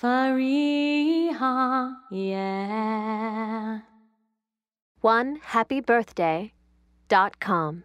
Fariha, yeah. One happy birthday dot com.